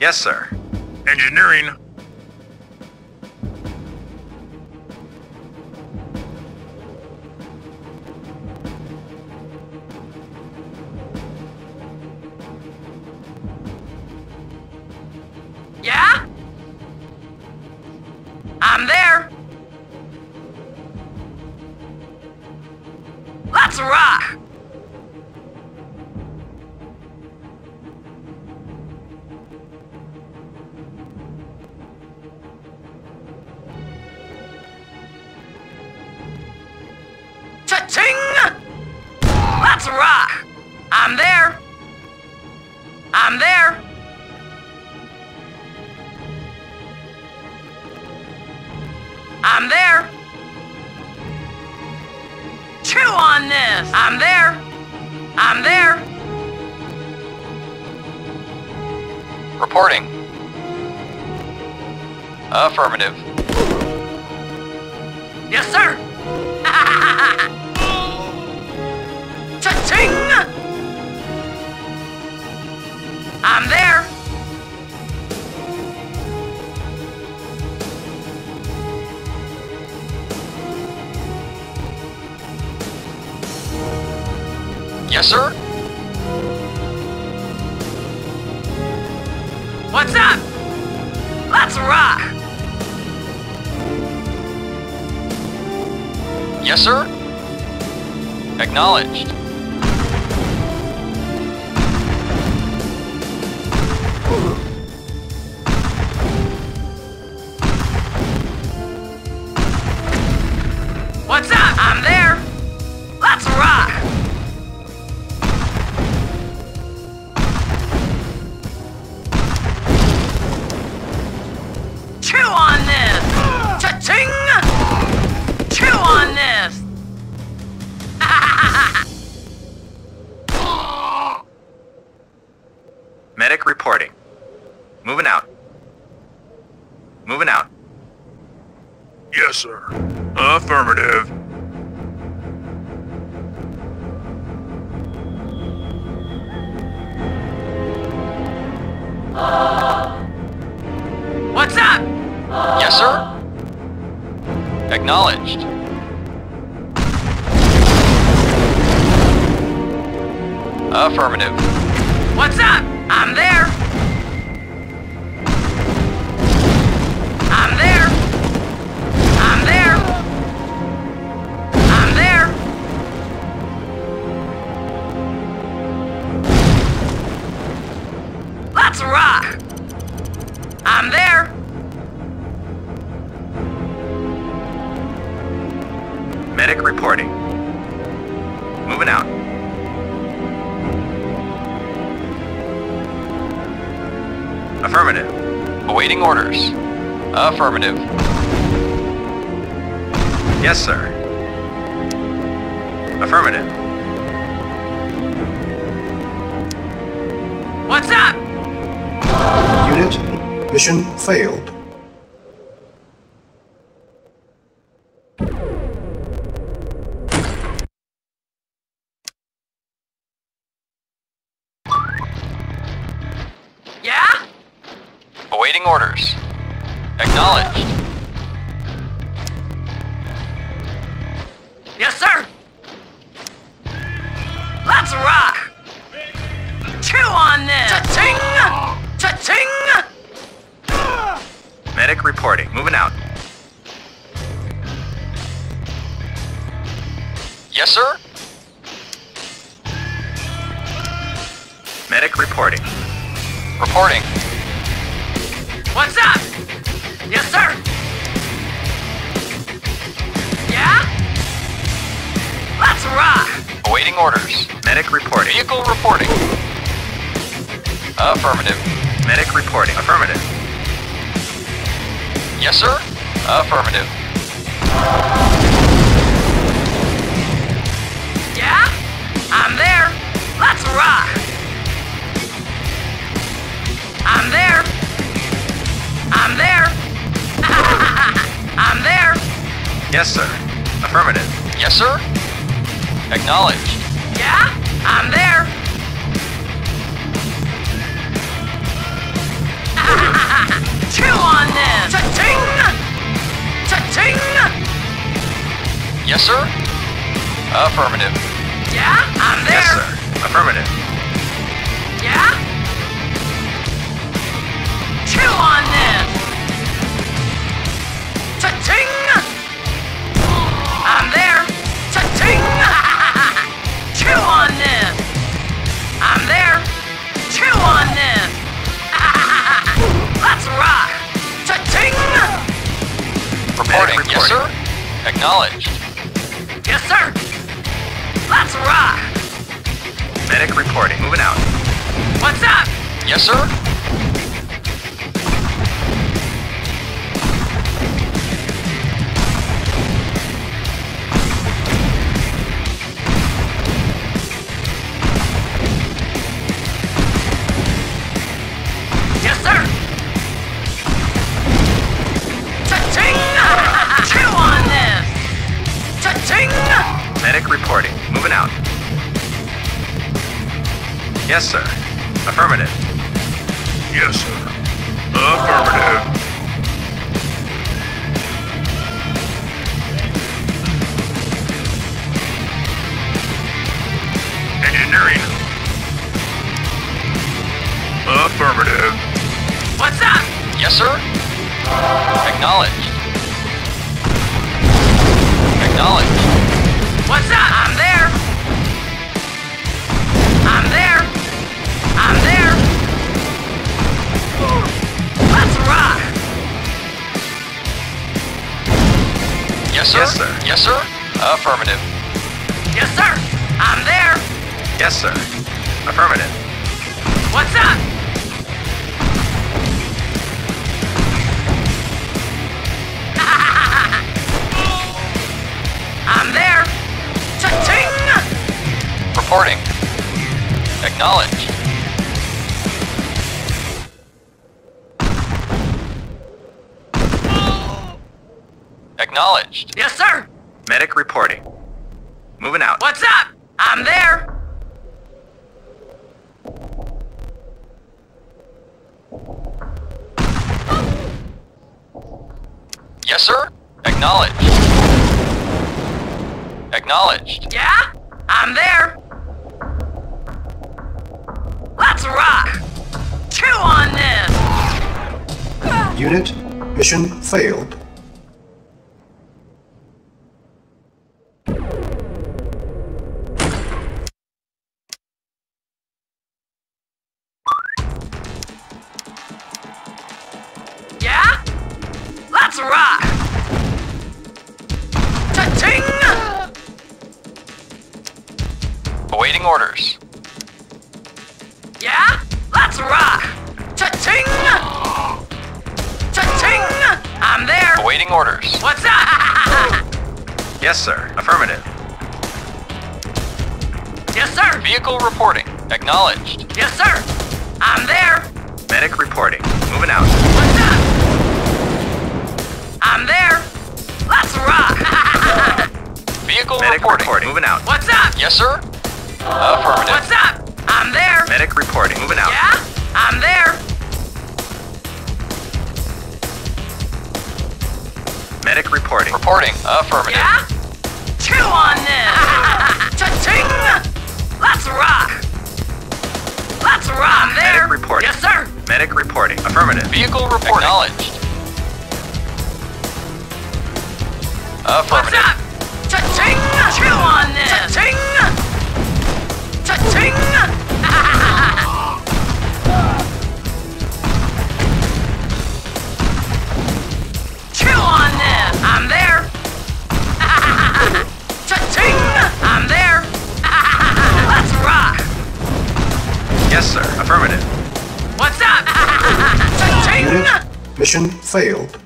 Yes, sir. Engineering. Affirmative. Acknowledged. Medic reporting. Reporting. What's up? Yes, sir. Yeah? Let's rock. Awaiting orders. Medic reporting. Vehicle reporting. Affirmative. Medic reporting. Affirmative. Yes, sir. Affirmative. Yeah? I'm there. Yes, sir. Affirmative. Yes, sir. Acknowledged. Yeah? I'm there. Chew on this. Cha-ching! Cha-ching! Yes, sir. Affirmative. Yeah? I'm there. Yes, sir. Affirmative. Reporting. Yes, sir. Acknowledged. Yes, sir! Let's rock! Medic reporting. Moving out. What's up? Yes, sir. Yes, sir. Yeah? Yes, sir. Affirmative. yes, sir. Vehicle reporting. Acknowledged. Yes, sir. I'm there. Medic reporting. Moving out. What's up? I'm there. Let's rock. Vehicle Medic reporting. reporting. Moving out. What's up? Yes, sir. Affirmative. What's up? I'm there. Medic reporting. Moving out. Yeah? I'm there. Medic reporting. Reporting. Affirmative. Yeah? Chew on this! Cha-ching! Let's rock! Let's rock! There! Medic reporting. Yes, sir! Medic reporting. Affirmative. Vehicle reporting. Acknowledged. What's Affirmative. up? Cha-ching! Chew on this! Cha-ching! Cha-ching! Yes, sir. Affirmative. What's up? Cha-ching! Unit, mission failed.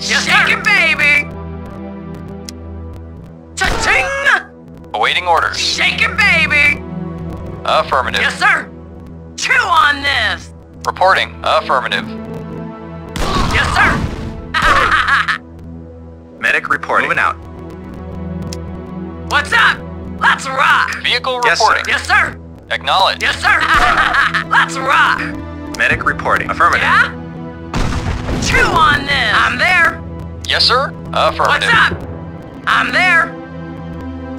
Yes, Shake it, baby! Cha-ching! Awaiting orders. Shake it, baby! Affirmative. Yes, sir! Chew on this! Reporting. Affirmative. Yes, sir! Medic reporting. Moving out. What's up? Let's rock! Vehicle Yes, sir. reporting. Yes, sir! Acknowledged. Yes, sir! Let's rock! Medic reporting. Affirmative. Yeah? Chew on this! I'm there! Yes, sir. Affirmative. What's up? I'm there!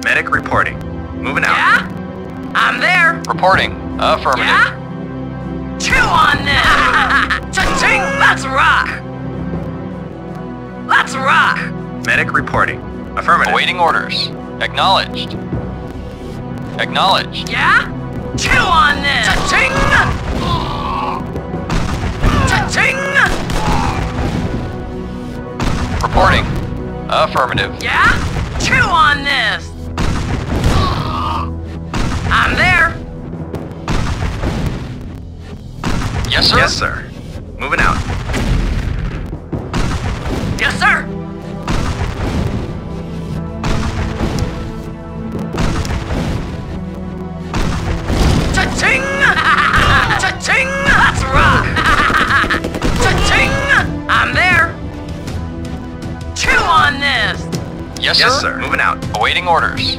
Medic reporting. Moving out. Yeah? I'm there! Reporting. Affirmative. Yeah? Chew on this! Cha-ching! Medic reporting. Affirmative. Awaiting orders. Acknowledged. Acknowledged. Yeah? Chew on this! Cha-ching! Cha-ching! Reporting. Affirmative. Yeah? Chew on this! I'm there! Yes, sir. Yes, sir. Moving out. Yes, sir! Yes, Yes, sir. sir. Moving out. Awaiting orders.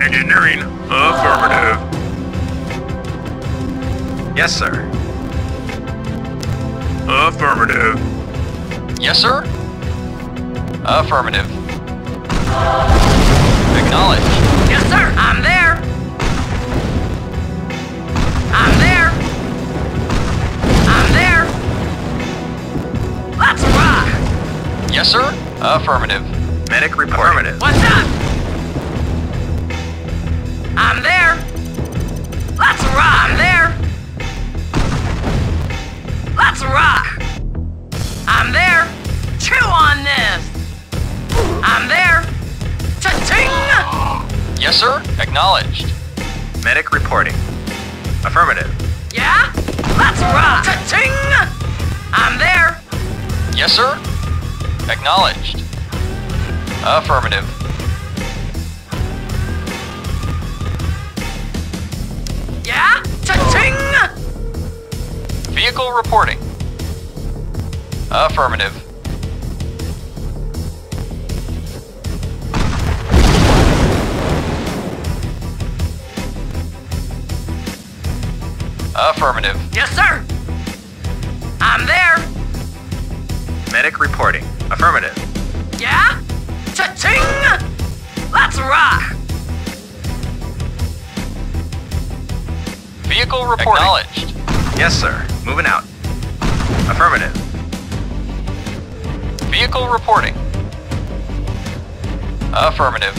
Engineering. Affirmative. Yes, sir. Affirmative. Yes, sir. Affirmative. Acknowledged. Yes, sir! I'm there! I'm there! I'm there! Let's rock! Yes, sir. Affirmative. Medic reporting. Affirmative. What's up? Affirmative. Yeah? Cha-ching! Vehicle reporting. Affirmative. Affirmative. Yes, sir! I'm there! Medic reporting. Affirmative. Yeah? Cha-ching! Let's rock! Vehicle reporting. Acknowledged. Yes, sir. Moving out. Affirmative. Vehicle reporting. Affirmative.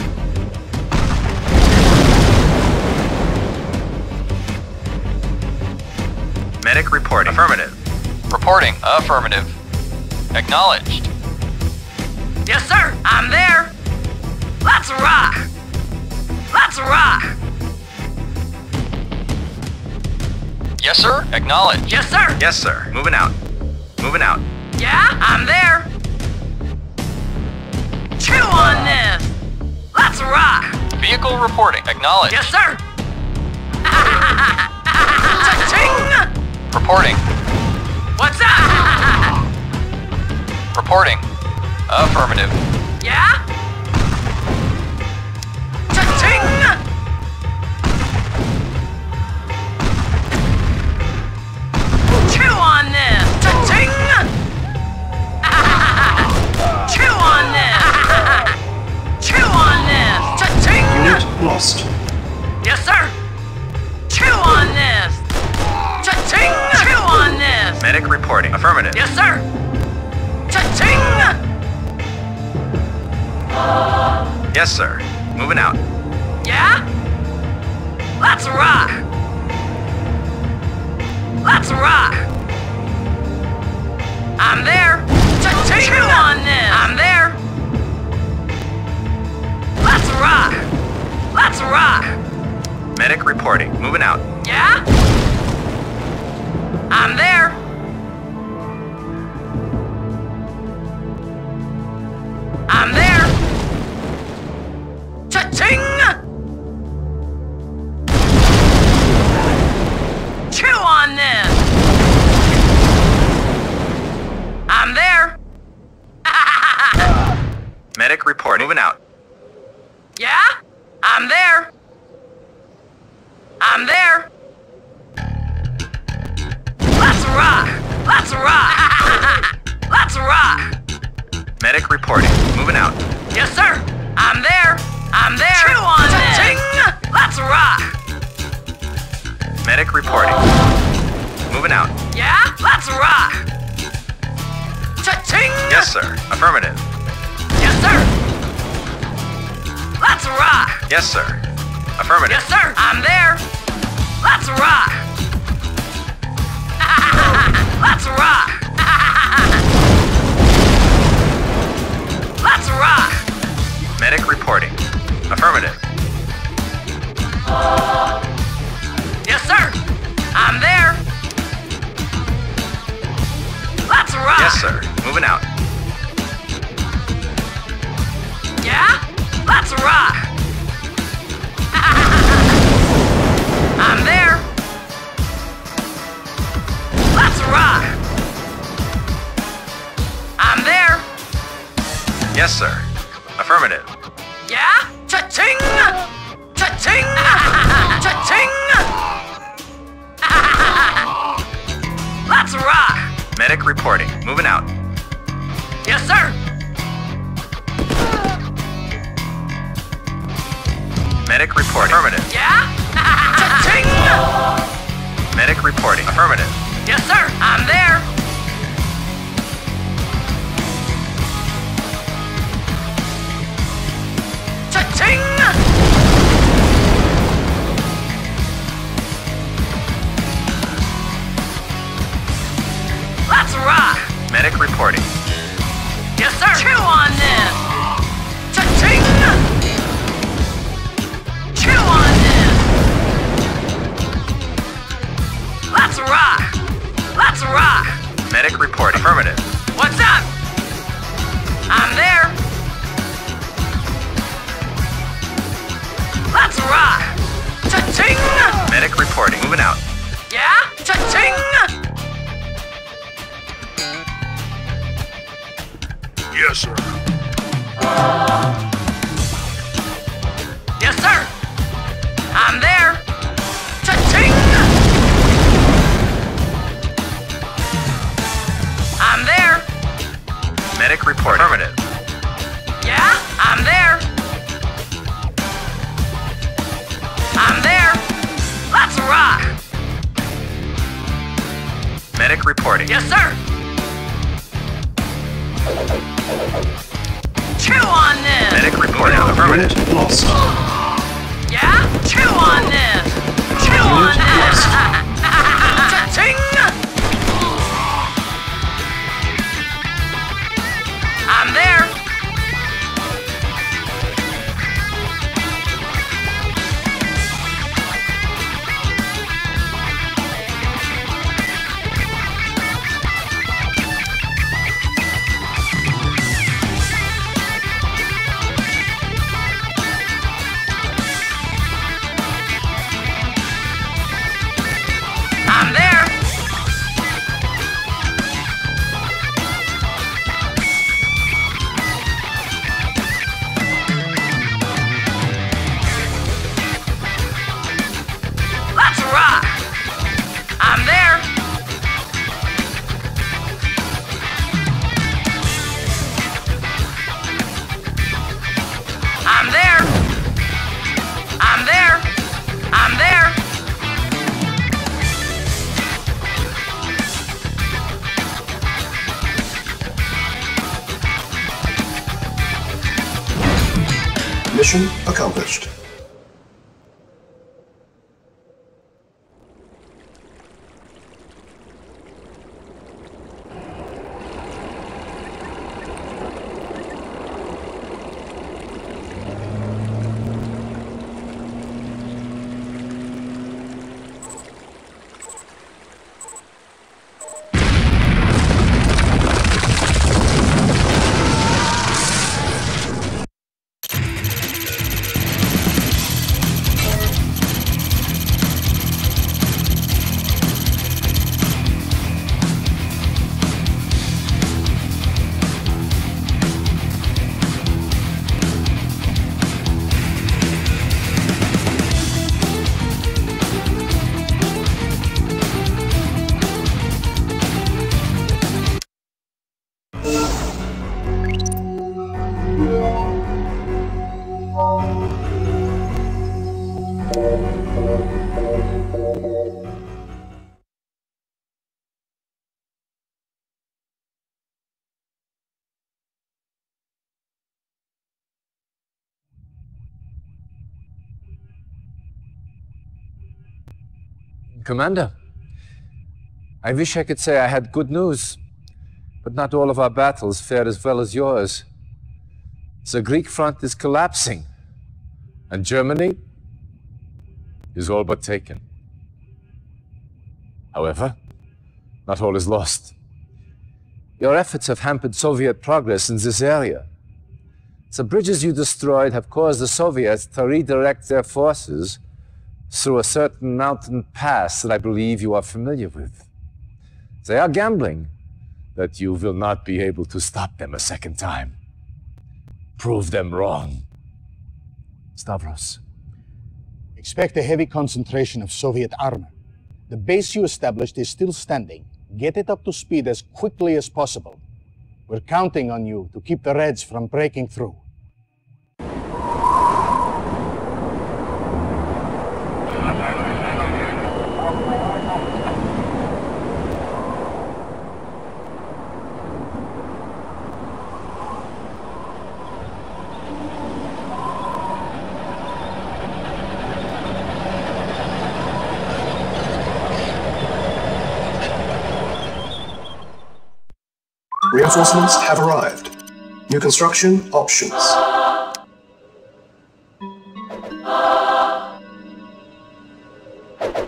Medic reporting. Affirmative. Reporting. Affirmative. Acknowledged. Yes, sir! I'm there! Let's rock! Let's rock! Yes, sir. Acknowledge. Yes, sir! Yes, sir. Moving out. Moving out. Yeah, I'm there! Chew on this! Let's rock! Vehicle reporting. Acknowledged. Yes, sir! Cha-ching! Reporting. What's up? Reporting. Affirmative. Yeah? I'm there! Commander, I wish I could say I had good news, but not all of our battles fared as well as yours. The Greek front is collapsing, and Germany is all but taken. However, not all is lost. Your efforts have hampered Soviet progress in this area. The bridges you destroyed have caused the Soviets to redirect their forces through a certain mountain pass that I believe you are familiar with. They are gambling that you will not be able to stop them a second time. Prove them wrong. Stavros. Expect a heavy concentration of Soviet armor. The base you established is still standing. Get it up to speed as quickly as possible. We're counting on you to keep the Reds from breaking through. Reinforcements have arrived. New construction options.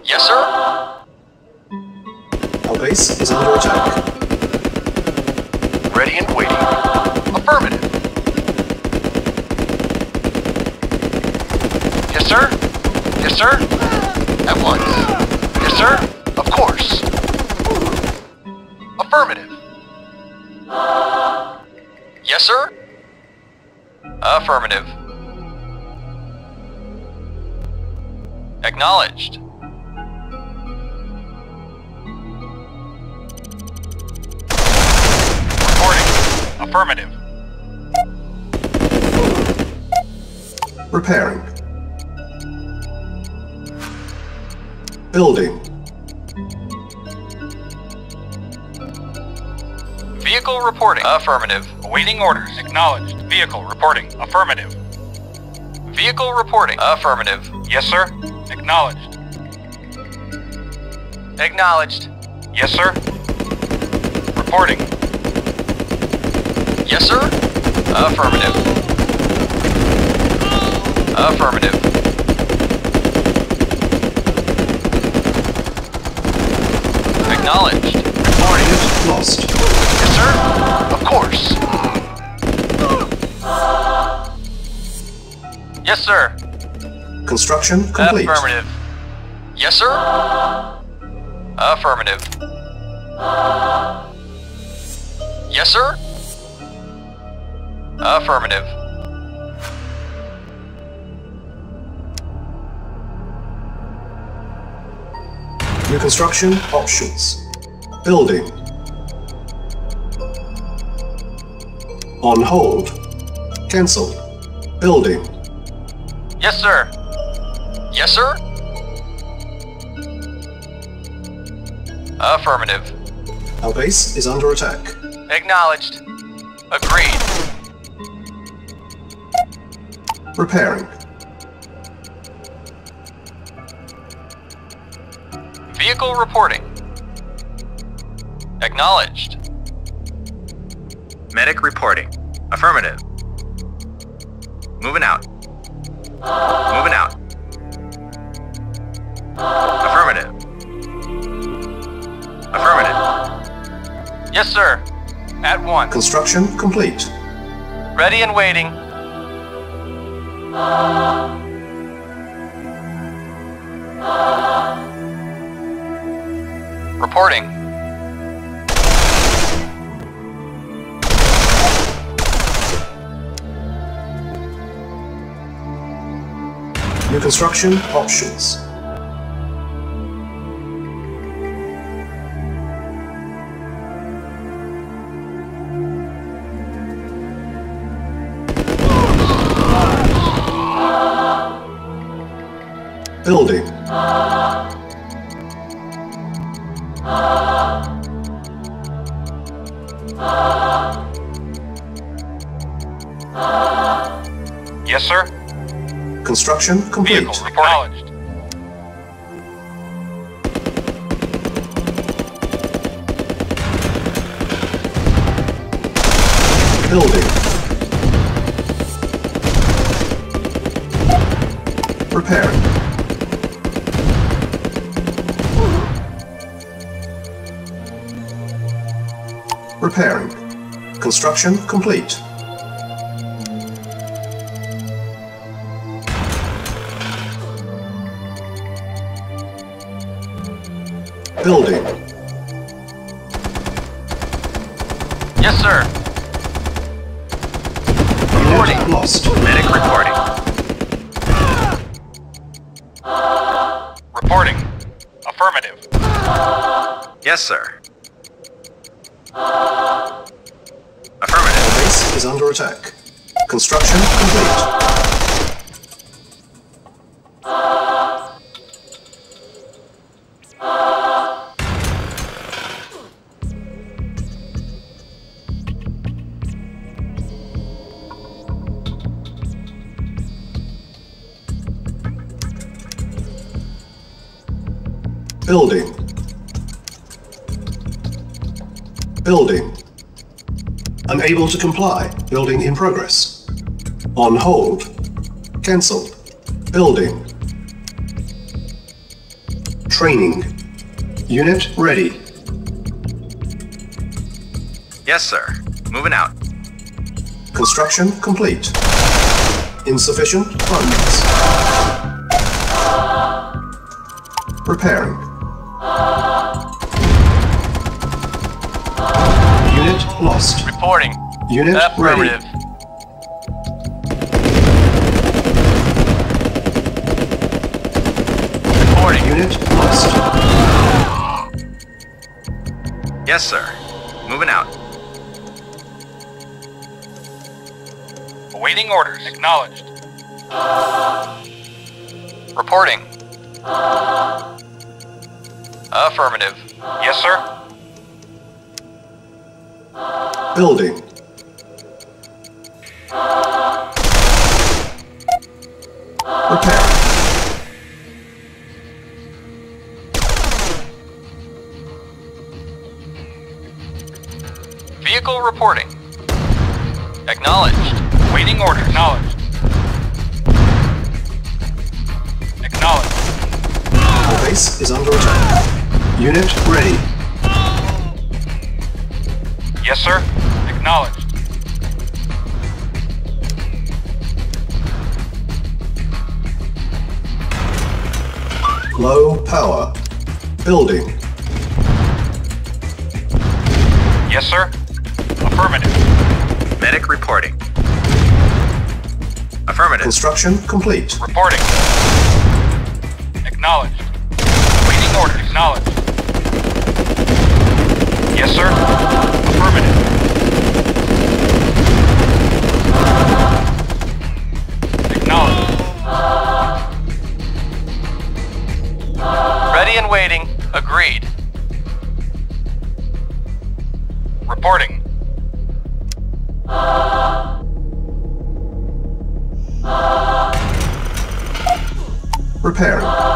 Yes, sir? Our base is under attack. Ready and waiting. Affirmative. Yes, sir? Yes, sir? Affirmative. Acknowledged. Reporting. Affirmative. Repairing. Building. Vehicle reporting. Affirmative. Awaiting orders. Acknowledged. Vehicle reporting. Affirmative. Vehicle reporting. Affirmative. Yes, sir. Acknowledged. Acknowledged. Yes, sir. Reporting. Yes, sir. Affirmative. Affirmative. Acknowledged. Reporting. Lost. Yes, sir. Of course. Yes, sir. Construction complete. Affirmative. Yes, sir. Affirmative. Yes, sir. Affirmative. New construction options. Building. On hold. Cancel. Building. Yes, sir. Yes, sir. Affirmative. Our base is under attack. Acknowledged. Agreed. Repairing. Vehicle reporting. Acknowledged. Medic reporting. Affirmative. Moving out. Moving out. Affirmative. Affirmative. Yes, sir. At one. Construction complete. Ready and waiting. Reporting. New construction options. Building. Yes, sir. Construction complete. Vehicle acknowledged. Building. Repairing. Repairing. Construction complete. Building. Unable to comply. Building in progress. On hold. Cancelled. Building. Training. Unit ready. Yes, sir. Moving out. Construction complete. Insufficient funds. Repairing. Lost. Reporting. Unit ready. Reporting. Unit lost. Yes, sir. Moving out. Awaiting orders. Acknowledged. Reporting. Affirmative. Yes, sir. Building. Repair. Vehicle reporting. Acknowledged. Waiting order. Acknowledged. Acknowledged. The base is under attack. Unit ready. Yes, sir. Acknowledged. Low power. Building. Yes, sir. Affirmative. Medic reporting. Affirmative. Construction complete. Reporting. Acknowledged. Waiting order. Acknowledged. Yes, sir. Repairing.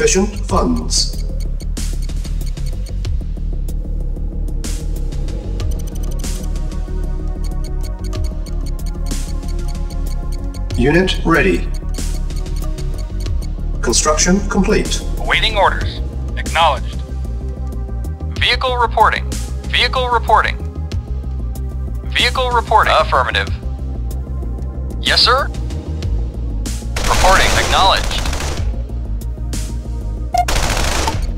Insufficient funds. Unit ready. Construction complete. Awaiting orders. Acknowledged. Vehicle reporting. Vehicle reporting. Vehicle reporting. Affirmative. Yes, sir. Reporting. Acknowledged.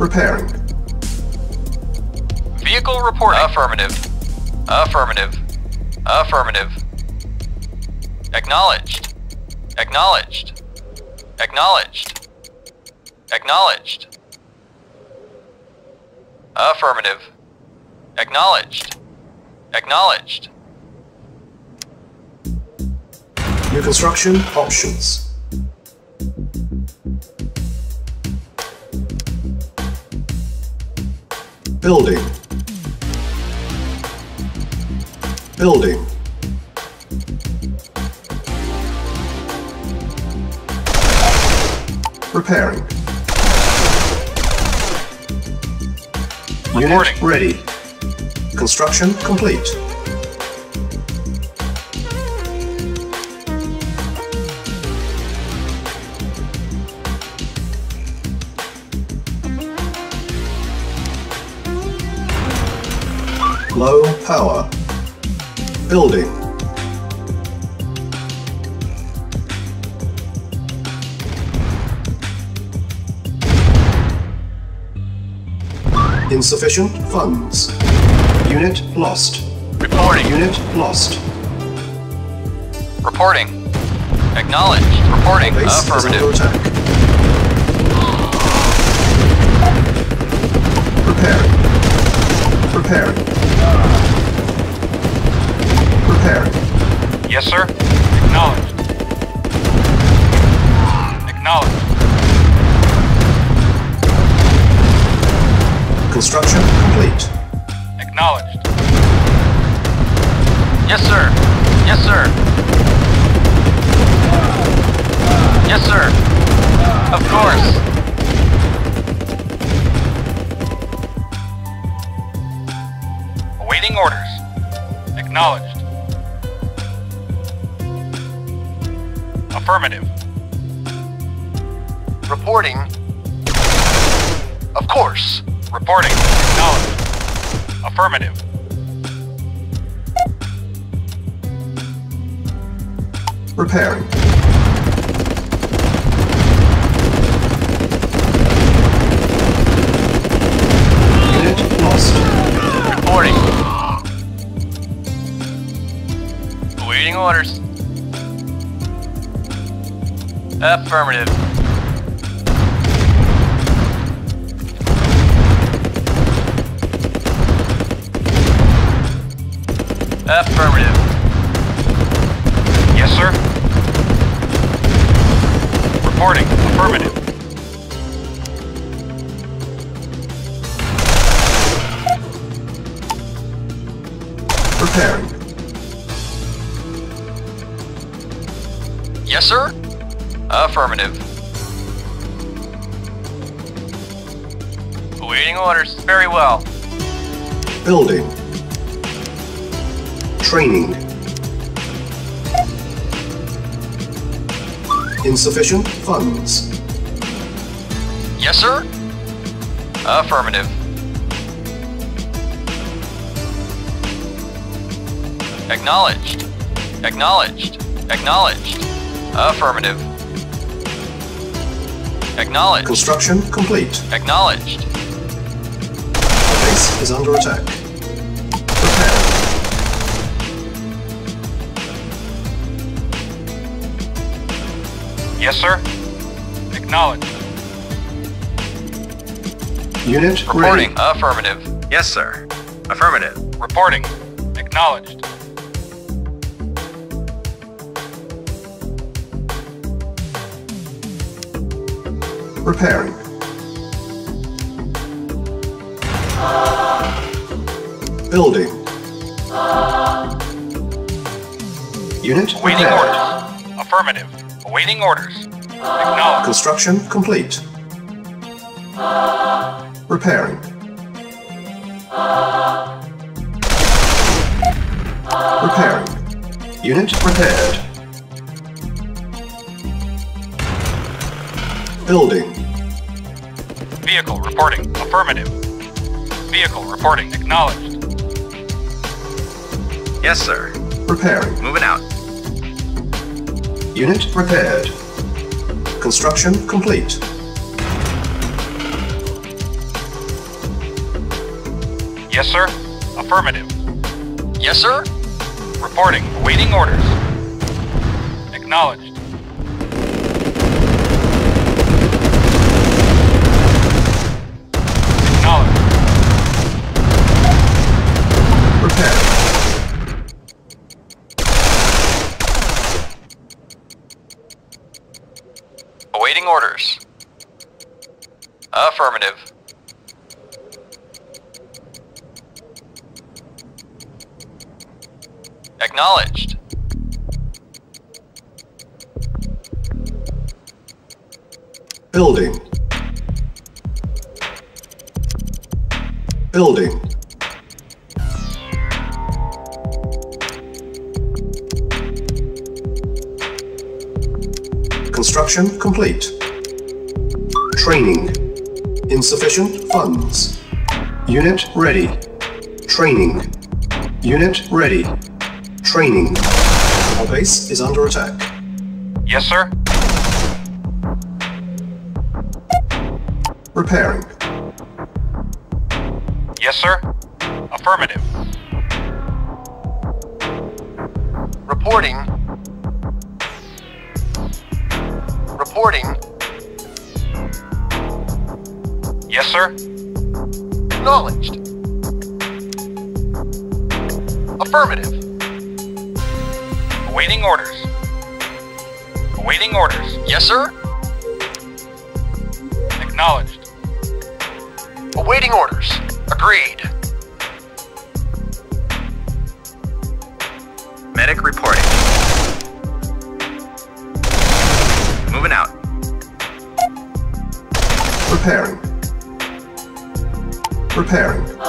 Repairing. Vehicle reporting. Affirmative. Affirmative. Affirmative. Acknowledged. Acknowledged. Acknowledged. Acknowledged. Affirmative. Acknowledged. Acknowledged. New construction options. Building. Building. Repairing. Unit Reporting. ready. Construction complete. Power. Building. Insufficient funds. Unit lost. Reporting. Unit lost. Reporting. Acknowledged. Reporting. Base is under Affirmative. attack. Preparing. Preparing. Yes, sir. Acknowledged. Acknowledged. Construction complete. Acknowledged. Yes, sir. Yes, sir. Yes, sir. Of course. Awaiting orders. Acknowledged. Course. Reporting. Acknowledged. Affirmative. Repairing. Unit lost. Reporting. Awaiting orders. Affirmative. Affirmative. Yes, sir. Reporting. Affirmative. Preparing. Yes, sir. Affirmative. Awaiting orders. Very well. Building. Training. Insufficient funds. Yes, sir? Affirmative. Acknowledged. Acknowledged. Acknowledged. Affirmative. Acknowledged. Construction complete. Acknowledged. The base is under attack. Yes, sir? Acknowledged. Unit Reporting. ready. Affirmative. Yes, sir. Affirmative. Reporting. Acknowledged. Repairing. Building. Unit Waiting prepared. orders. Affirmative. Awaiting orders. Acknowledged. Construction complete. Repairing. Repairing. Unit repaired. Building. Vehicle reporting. Affirmative. Vehicle reporting. Acknowledged. Yes, sir. Repairing. Moving out. Unit repaired. Construction complete. Yes, sir. Affirmative. Yes, sir. Reporting. Awaiting orders. Acknowledged. Acknowledged. Acknowledged. Building. Building. Construction complete. Training. Insufficient funds. Unit ready. Training. Unit ready. Training. Our base is under attack. Yes, sir. Repairing. Yes, sir. Affirmative. Reporting. Reporting. Yes, sir. Acknowledged. Affirmative. Awaiting orders. Awaiting orders. Yes, sir. Acknowledged. Awaiting orders. Agreed. Medic reporting. Moving out. Repairing. Repairing.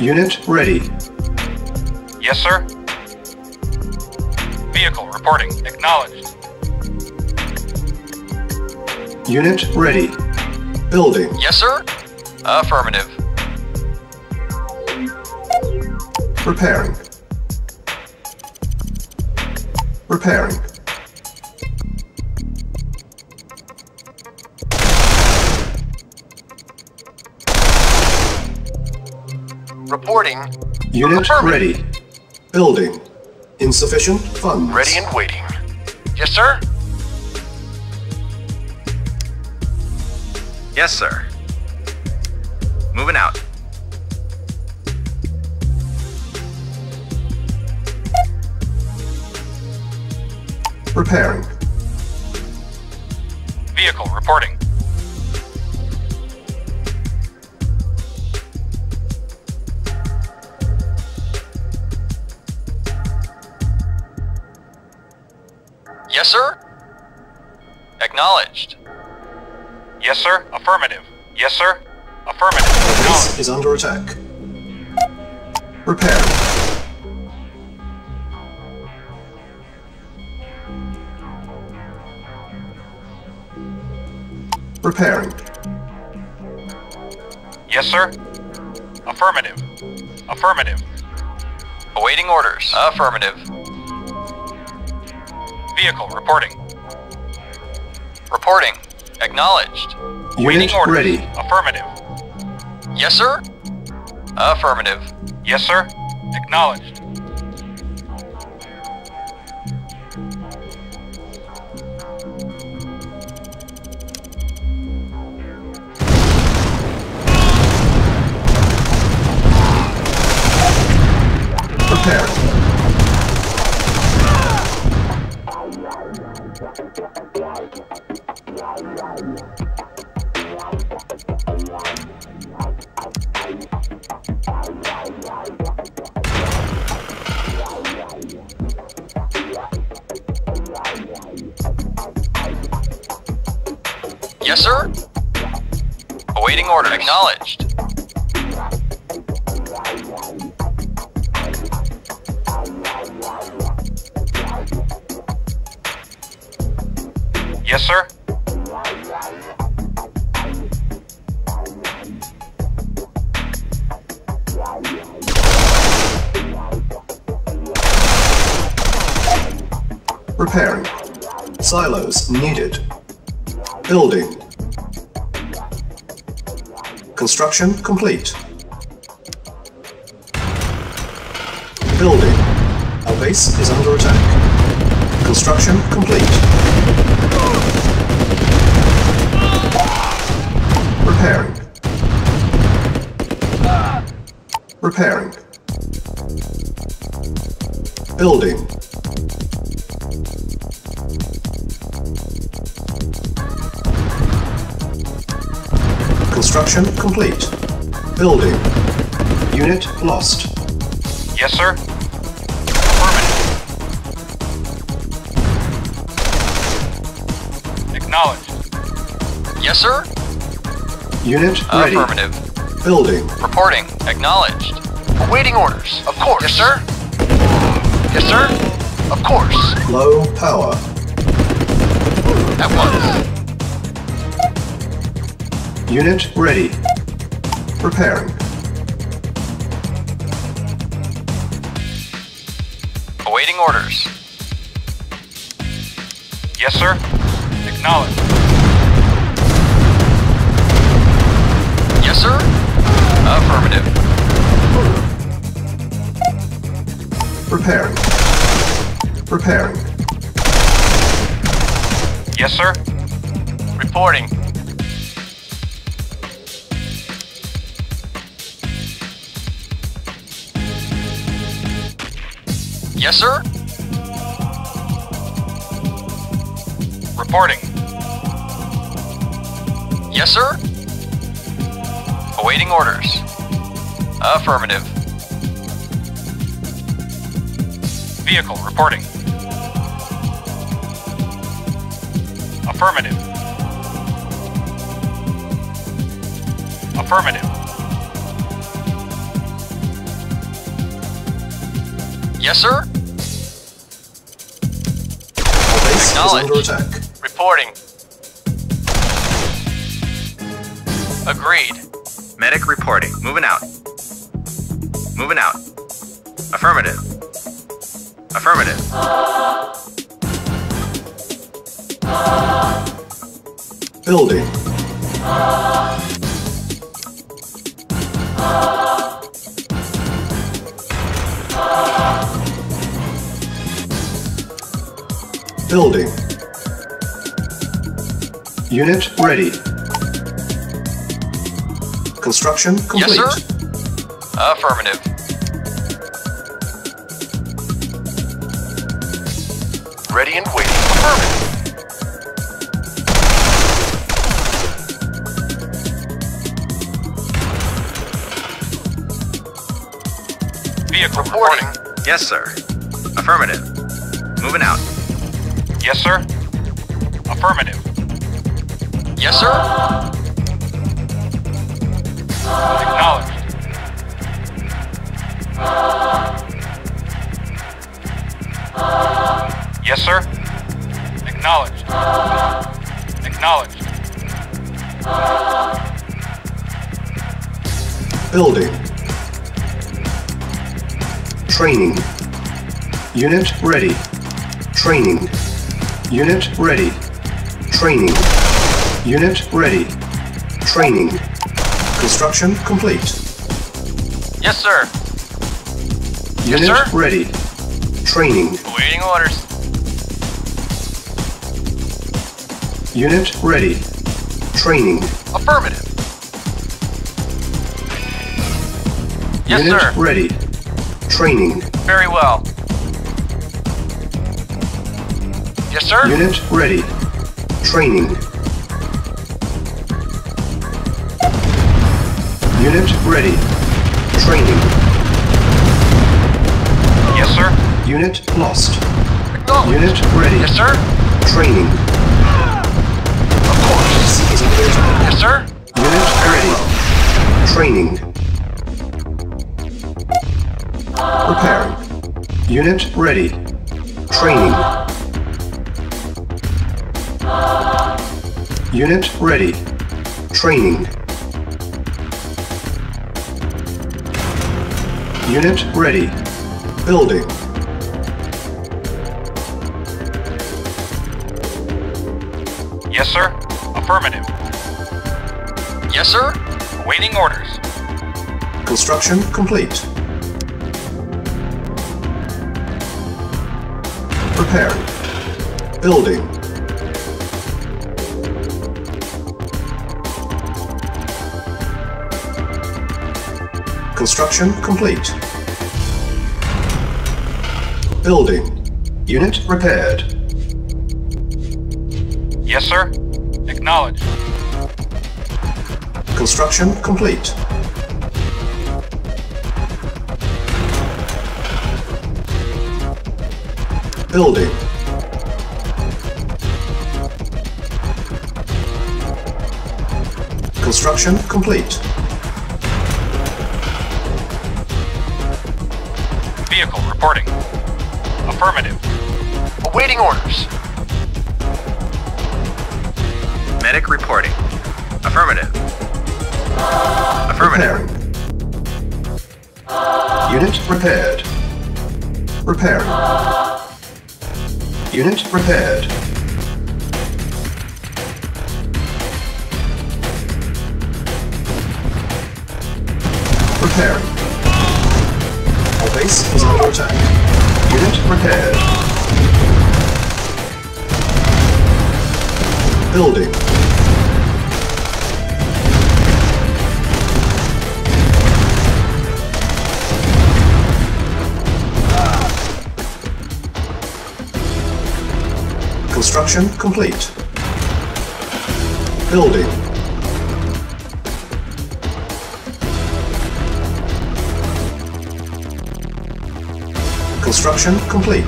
Unit ready. Yes, sir. Vehicle reporting. Acknowledged. Unit ready. Building. Yes, sir. Affirmative. Repairing. Repairing. Reporting. Unit ready. Building. Insufficient funds. Ready and waiting. Yes, sir. Yes, sir. Is under attack. Repair. Repairing. Yes, sir. Affirmative. Affirmative. Awaiting orders. Affirmative. Vehicle reporting. Reporting. Acknowledged. Waiting Unit orders. ready. Affirmative. Yes, sir. Affirmative. Yes, sir. Acknowledged. Construction complete. Building. Our base is under attack. Construction complete. Repairing. Repairing. Building. Construction complete. Building. Unit lost. Yes, sir. Affirmative. Acknowledged. Yes, sir. Unit ready. Affirmative. Building. Reporting. Acknowledged. Awaiting orders. Of course. Yes, sir. Yes, sir. Of course. Low power. At once. Unit ready. Repairing. Awaiting orders. Yes, sir. Acknowledged. Yes, sir. Affirmative. Repairing. Repairing. Yes, sir. Reporting. Yes, sir. Reporting. Yes, sir. Awaiting orders. Affirmative. Vehicle reporting. Affirmative. Affirmative. Yes, sir. Our is under attack. Reporting. Agreed. Medic reporting. Moving out. Building. Unit ready. Construction complete. Yes, sir. Affirmative. Ready and waiting. Affirmative. Vehicle Reporting. reporting. Yes, sir. Affirmative. Moving out. Yes, sir. Affirmative. Yes, sir. Acknowledged. Yes, sir. Acknowledged. Acknowledged. Building. Training. Unit ready. Training. Unit ready. Training. Unit ready. Training. Construction complete. Yes, sir. Unit sir. ready. Training. Awaiting orders. Unit ready. Training. Affirmative. Yes, Unit sir. ready. Training. Sir. Unit ready. Training. Unit ready. Training. Yes, sir. Unit lost. Acknowledged. Unit ready. Yes, sir. Training. Of course. Yes, sir. Unit ready. Training. Preparing. Unit ready. Training. Unit ready. Training. Unit ready. Building. Yes, sir. Affirmative. Yes, sir. Awaiting orders. Construction complete. Preparing. Building. Construction complete. Building. Unit repaired. Yes, sir. Acknowledged. Construction complete. Building. Construction complete. Reporting. Affirmative. Awaiting orders. Medic reporting. Affirmative. Affirmative. Repairing. Unit prepared. Repairing. Unit prepared. Repairing. Our base is under attack. Unit repaired. Building. Construction complete. Building. Construction complete.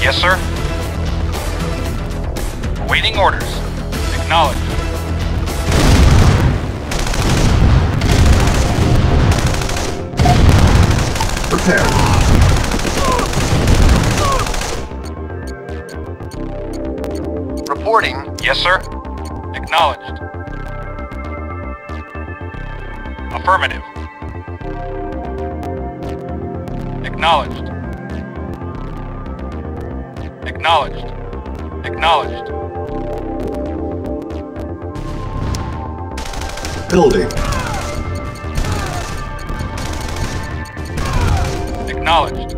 Yes, sir. Awaiting orders. Acknowledged. Prepared. Reporting. Yes, sir. Acknowledged. Affirmative. Acknowledged. Acknowledged. Acknowledged. Building. Acknowledged.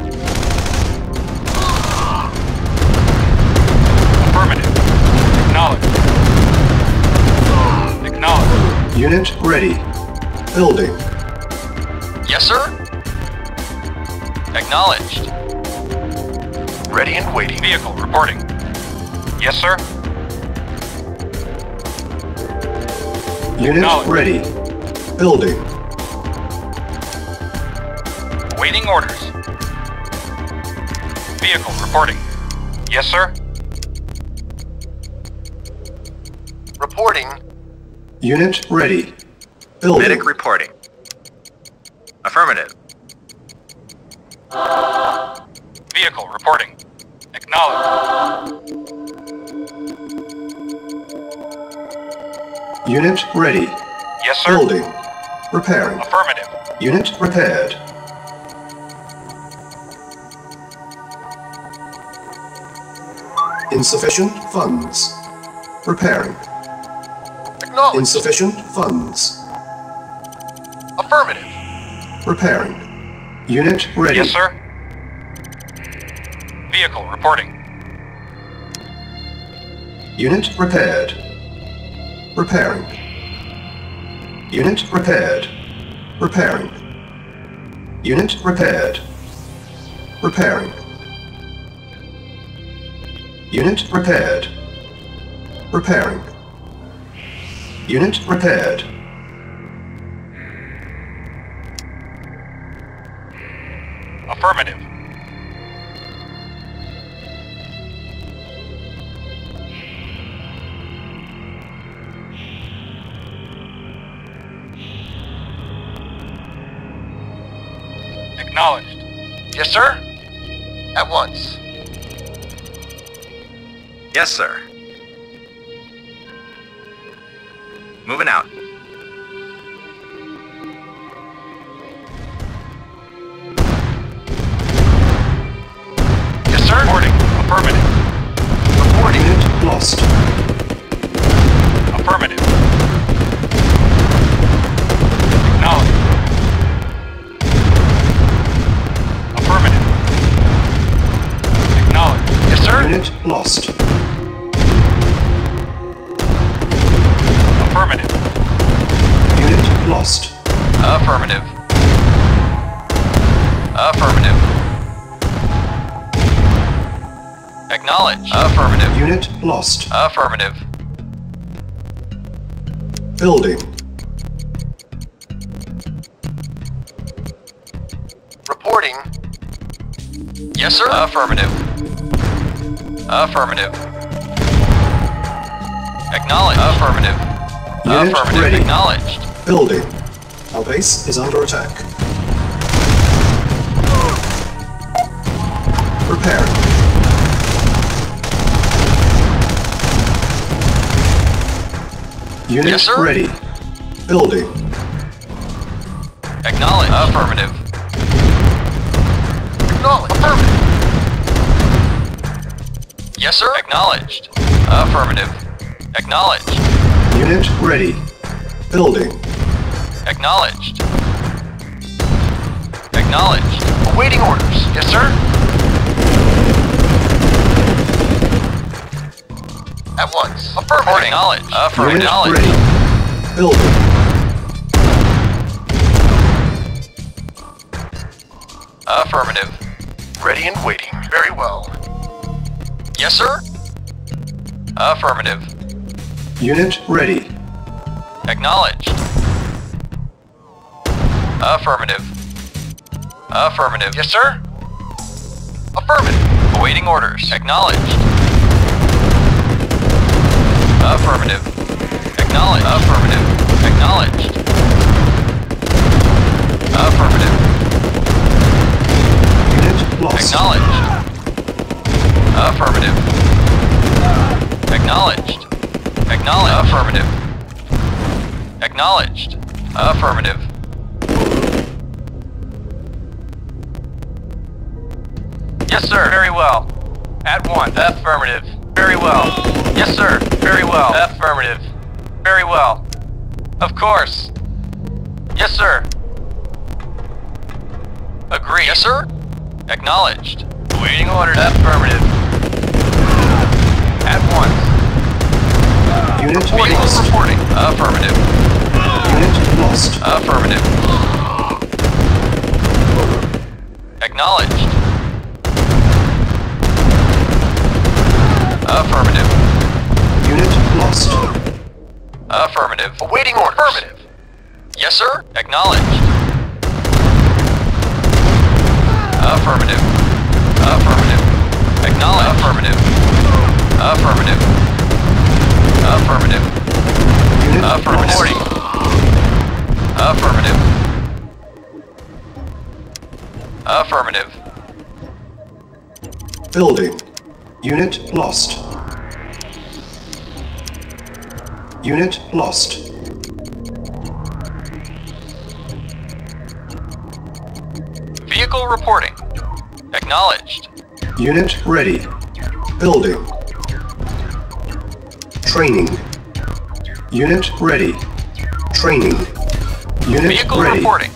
Affirmative. Acknowledged. Acknowledged. Unit ready. Building. Yes, sir. Acknowledged. Ready and waiting. Vehicle reporting. Yes, sir. Unit ready. Building. Waiting orders. Vehicle reporting. Yes, sir? Reporting. Unit ready. Building. Medic reporting. Affirmative. Vehicle reporting. Acknowledged. Unit ready. Yes, sir? Building. Repairing. Affirmative. Unit repaired. Insufficient funds. Repairing. Acknowledged. Insufficient funds. Affirmative. Repairing. Unit ready. Yes, sir? Vehicle reporting. Unit repaired. Repairing. Unit repaired. Repairing. Unit repaired. Repairing. Unit repaired. Repairing. Unit repaired. Affirmative. Acknowledged. Yes, sir? At once. Yes, sir. Affirmative. Building. Reporting. Yes, sir. Affirmative. Affirmative. Acknowledge. Affirmative. Unit Affirmative. ready. Acknowledged. Building. Our base is under attack. Repairing. Unit Yes, sir. ready. Building. Acknowledge. Affirmative. Acknowledged. Affirmative. Yes, sir. Acknowledged. Affirmative. Acknowledged. Unit ready. Building. Acknowledged. Acknowledged. Awaiting orders. Yes, sir? At once. Affirmative. Acknowledged. Affirmative. Unit Acknowledged. ready. Building. Affirmative. Ready and waiting. Very well. Yes, sir. Affirmative. Unit ready. Acknowledged. Affirmative. Affirmative. Yes, sir? Affirmative. Awaiting orders. Acknowledged. Affirmative. Acknowledged. Affirmative. Acknowledged. Affirmative. Unit lost. Acknowledged. Affirmative. Acknowledged. Acknowledged. Affirmative. Acknowledged. Affirmative. Yes, sir. Very well. At once. Affirmative. Very well. Yes, sir. Very well. Affirmative. Very well. Of course. Yes, sir. Agreed. Yes, sir. Acknowledged. Waiting orders. Affirmative. At once. Unit Reporting. lost. Reporting. Affirmative. Unit lost. Affirmative. Acknowledged. Affirmative. Awaiting orders. Affirmative. Yes, sir. Acknowledged. Affirmative. Affirmative. Acknowledge. Affirmative. Affirmative. Unit Affirmative. lost. Affirmative. Affirmative. Building. Unit lost. Unit lost. Vehicle reporting. Acknowledged. Unit ready. Building. Training. Unit ready. Training. Unit Vehicle ready. reporting.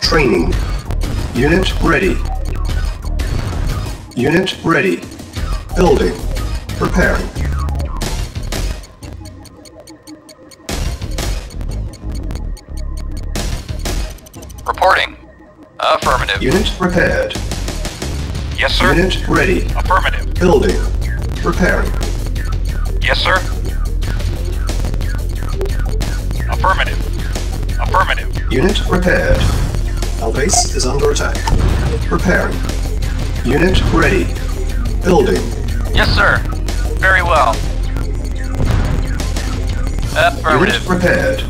Training. Unit ready. Unit ready. Building. Preparing. Affirmative. Unit prepared. Yes, sir. Unit ready. Affirmative. Building. Preparing. Yes, sir. Affirmative. Affirmative. Unit prepared. Our base is under attack. Preparing. Unit ready. Building. Yes, sir. Very well. Affirmative. Unit prepared.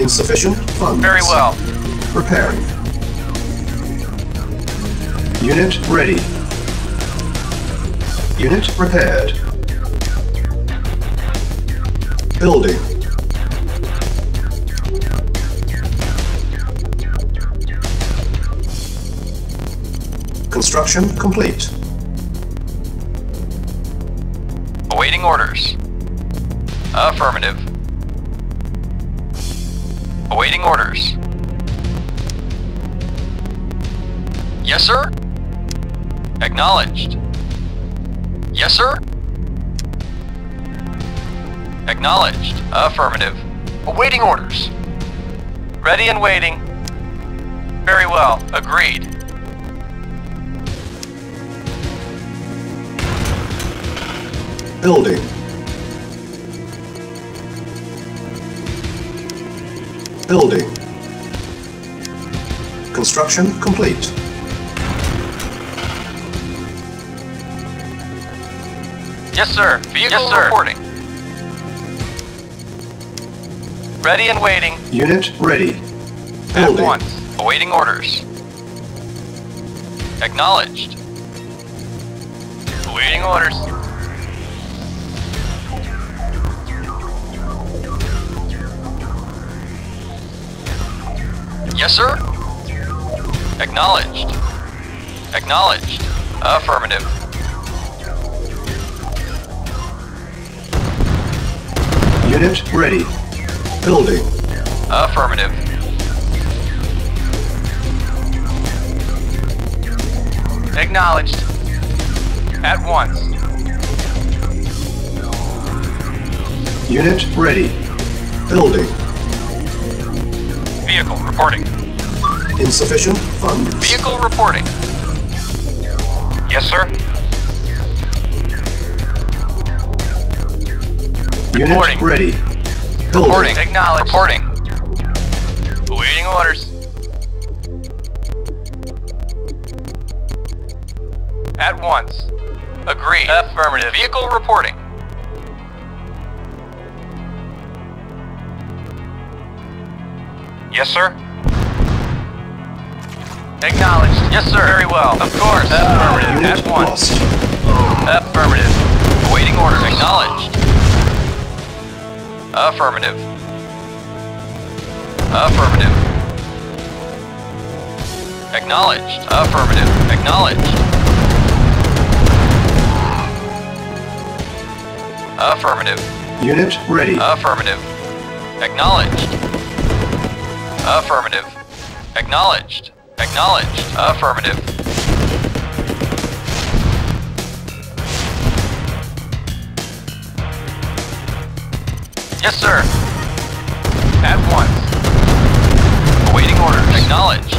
Insufficient funds. Very well. Preparing. Unit ready. Unit prepared. Building. Construction complete. Awaiting orders. Affirmative. Awaiting orders. Yes, sir. Acknowledged. Yes, sir. Acknowledged. Affirmative. Awaiting orders. Ready and waiting. Very well. Agreed. Building. Building. Construction complete. Yes, sir. Vehicle yes, sir. reporting. Ready and waiting. Unit ready. At Building. once. Awaiting orders. Acknowledged. Awaiting orders. Yes, sir. Acknowledged. Acknowledged. Affirmative. Unit ready. Building. Affirmative. Acknowledged. At once. Unit ready. Building. Vehicle reporting. Insufficient funds. Vehicle reporting. Yes, sir. Unit reporting. ready. Building. Reporting. Acknowledged. Reporting. Awaiting orders. At once. Agreed. Affirmative. Vehicle reporting. Yes, sir. Acknowledged. Yes, sir. Very well. Of course. Affirmative. Unit At once. lost. Affirmative. Awaiting orders. Acknowledged. Affirmative. Affirmative. Acknowledged. Affirmative. Acknowledged. Affirmative. Unit ready. Affirmative. Acknowledged. Affirmative. Acknowledged. Acknowledged. Affirmative. Yes, sir. At once. Awaiting orders. Acknowledged.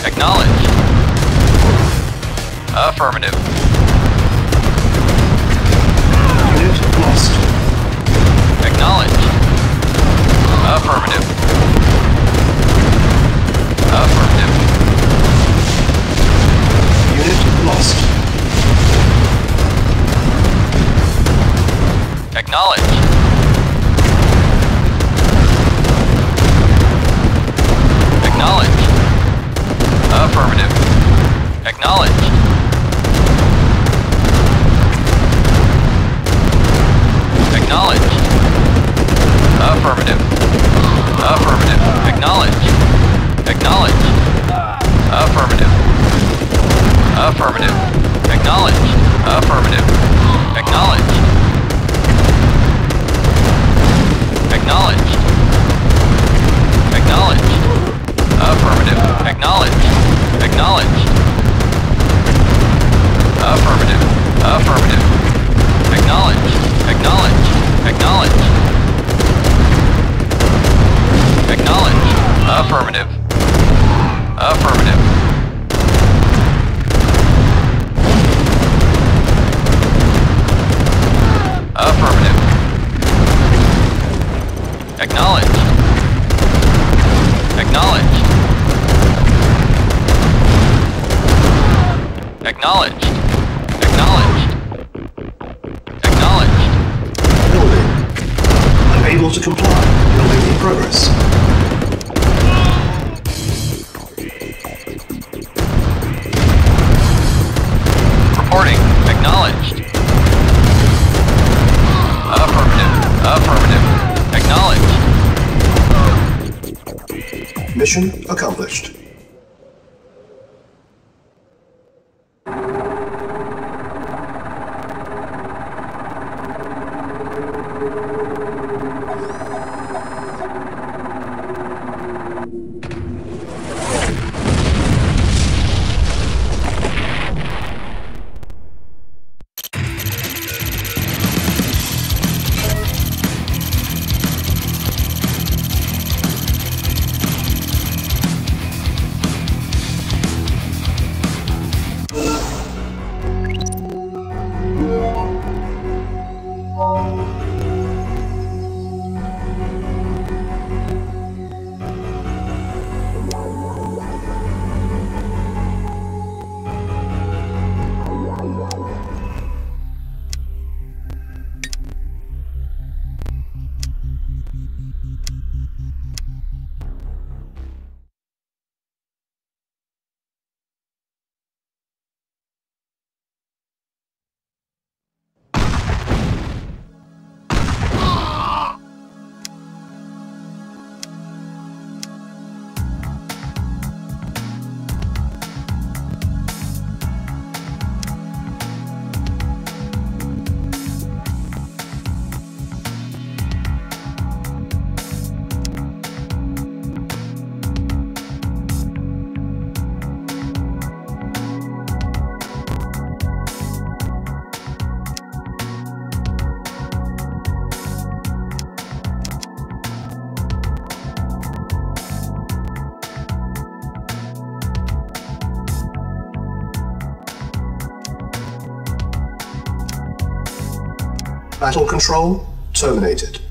Acknowledged. Affirmative. Unit lost. Acknowledged. Affirmative. Affirmative. Unit lost. Acknowledge. Acknowledge. Affirmative. Acknowledge. Acknowledge. Affirmative. Affirmative. Acknowledge. Acknowledge. Affirmative. Affirmative. Acknowledge. Affirmative. Acknowledge. Acknowledged. Affirmative. Affirmative. Acknowledged. Acknowledged. Acknowledged. Acknowledged. Affirmative. Affirmative. Affirmative. Control terminated.